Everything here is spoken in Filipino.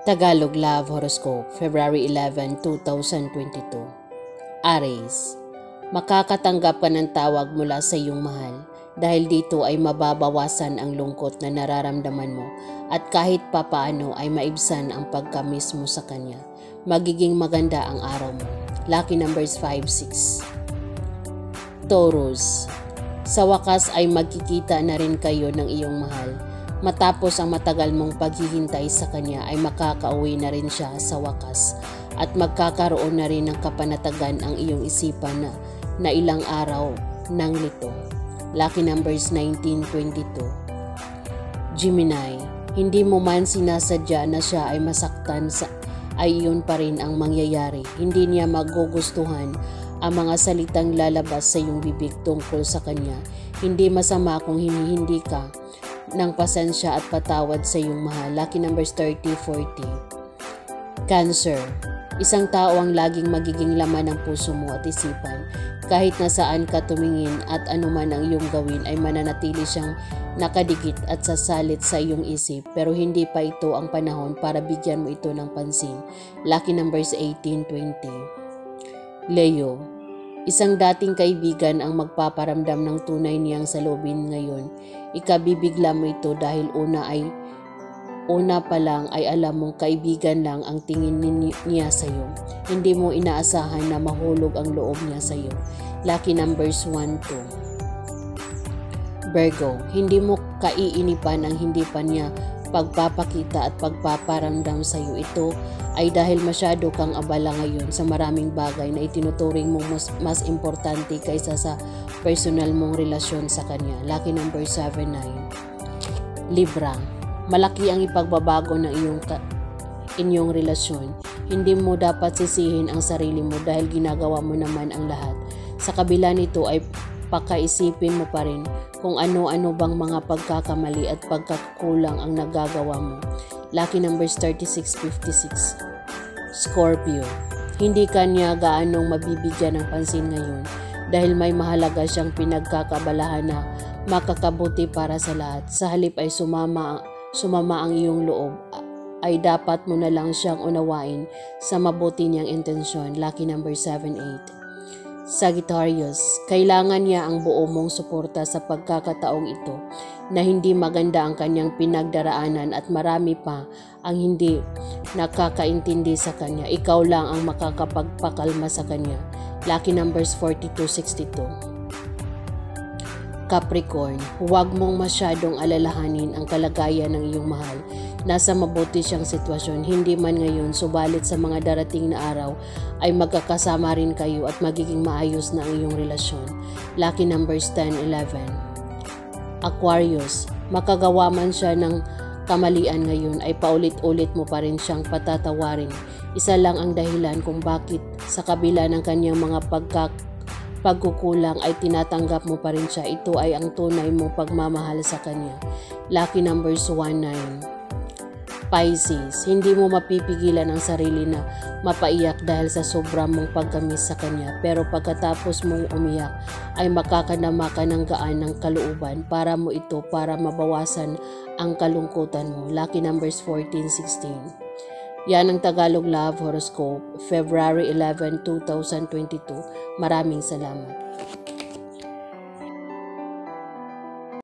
Tagalog Love Horoscope, February 11, 2022 Aries Makakatanggap ka ng tawag mula sa iyong mahal dahil dito ay mababawasan ang lungkot na nararamdaman mo at kahit papaano ay maibsan ang pagkamis mo sa kanya. Magiging maganda ang araw mo. Lucky numbers 5, 6 Taurus Sa wakas ay magkikita na rin kayo ng iyong mahal Matapos ang matagal mong paghihintay sa kanya ay makakauwi na rin siya sa wakas at magkakaroon na rin ng kapanatagan ang iyong isipan na, na ilang araw nang nito. Lucky numbers 1922. Gemini, hindi mo man sinasadya na siya ay masaktan sa ay iyon pa rin ang mangyayari. Hindi niya magugustuhan ang mga salitang lalabas sa iyong bibig tungkol sa kanya. Hindi masama kung hindi ka ng pasensya at patawad sa iyong mahal. Lucky numbers 30-40. Cancer. Isang tao ang laging magiging laman ng puso mo at isipan. Kahit na saan ka tumingin at anuman ang iyong gawin ay mananatili siyang nakadikit at sasalit sa iyong isip pero hindi pa ito ang panahon para bigyan mo ito ng pansin. Lucky numbers 18-20. Leo. Isang dating kaibigan ang magpaparamdam ng tunay niyang salubin ngayon. Ikabibigla mo ito dahil una ay una pa lang ay alam mong kaibigan lang ang tingin niya sa iyo. Hindi mo inaasahan na mahulog ang loob niya sa iyo. Lucky numbers 1 2. Virgo, hindi mo kaiinipan ang hindi pa niya pagpapakita at pagpaparamdam sa iyo. Ito ay dahil masyado kang abala ngayon sa maraming bagay na itinuturing mo mas, mas importante kaysa sa personal mong relasyon sa kanya. Lucky number 79. Libra, malaki ang ipagbabago ng iyong inyong relasyon. Hindi mo dapat sisihin ang sarili mo dahil ginagawa mo naman ang lahat. Sa kabila nito ay pakaisipin mo pa rin kung ano-ano bang mga pagkakamali at pagkakulang ang nagagawa mo. Lucky numbers 3656. Scorpio. Hindi kanya gaanong mabibigyan ng pansin ngayon dahil may mahalaga siyang pinagkakabalahan na makakabuti para sa lahat. Sa halip ay sumama, sumama ang iyong loob ay dapat mo na lang siyang unawain sa mabuti niyang intensyon. Lucky number 78. Sagittarius, kailangan niya ang buo mong suporta sa pagkakataong ito na hindi maganda ang kanyang pinagdaraanan at marami pa ang hindi nakakaintindi sa kanya. Ikaw lang ang makakapagpakalma sa kanya. Lucky numbers 4262. Capricorn, huwag mong masyadong alalahanin ang kalagayan ng iyong mahal Nasa mabuti siyang sitwasyon, hindi man ngayon, subalit sa mga darating na araw ay magkakasama rin kayo at magiging maayos na ang iyong relasyon. Lucky numbers 10, 11. Aquarius, makagawa man siya ng kamalian ngayon ay paulit-ulit mo pa rin siyang patatawarin. Isa lang ang dahilan kung bakit sa kabila ng kanyang mga pagkak pagkukulang ay tinatanggap mo pa rin siya. Ito ay ang tunay mong pagmamahal sa kanya. Lucky numbers 19. Pisces, hindi mo mapipigilan ang sarili na mapaiyak dahil sa sobrang mong pagkamis sa kanya. Pero pagkatapos mong umiyak, ay makakanama ka ng gaan ng kalooban para mo ito para mabawasan ang kalungkutan mo. Lucky numbers 14-16. Yan ang Tagalog Love Horoscope, February 11, 2022. Maraming salamat.